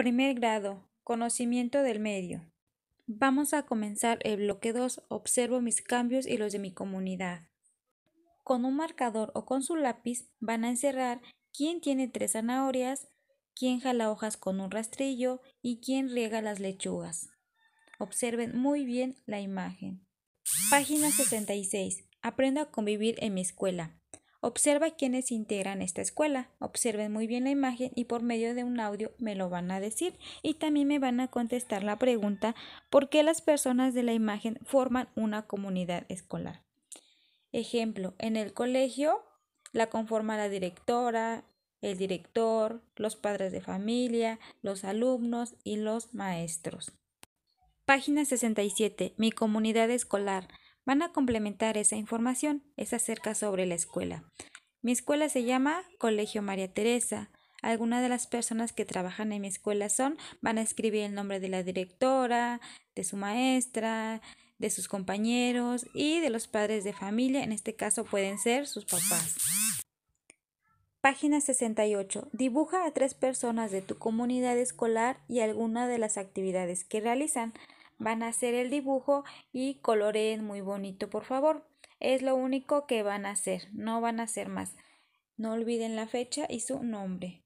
Primer grado. Conocimiento del medio. Vamos a comenzar el bloque 2. Observo mis cambios y los de mi comunidad. Con un marcador o con su lápiz van a encerrar quién tiene tres zanahorias, quién jala hojas con un rastrillo y quién riega las lechugas. Observen muy bien la imagen. Página 66. Aprendo a convivir en mi escuela. Observa quiénes integran esta escuela. Observen muy bien la imagen y por medio de un audio me lo van a decir. Y también me van a contestar la pregunta ¿por qué las personas de la imagen forman una comunidad escolar? Ejemplo, en el colegio la conforma la directora, el director, los padres de familia, los alumnos y los maestros. Página 67. Mi comunidad escolar van a complementar esa información. Es acerca sobre la escuela. Mi escuela se llama Colegio María Teresa. Algunas de las personas que trabajan en mi escuela son, van a escribir el nombre de la directora, de su maestra, de sus compañeros y de los padres de familia. En este caso pueden ser sus papás. Página 68. Dibuja a tres personas de tu comunidad escolar y alguna de las actividades que realizan van a hacer el dibujo y coloreen muy bonito, por favor. Es lo único que van a hacer, no van a hacer más. No olviden la fecha y su nombre.